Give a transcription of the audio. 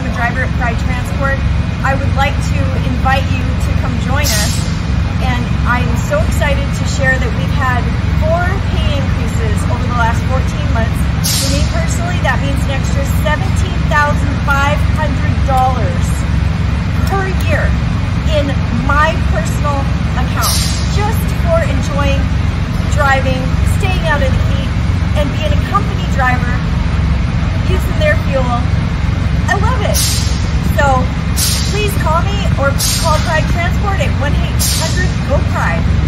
I'm a driver at Pride Transport. I would like to invite you to come join us. And I'm so excited to share that we've had four pay increases over the last 14 months. For me personally, that means an extra $17,500 per year in my personal account just for enjoying driving, staying out of the heat, and being a company driver using their fuel. I love it. So please call me or call Pride Transport at 1-800-GO-PRIDE.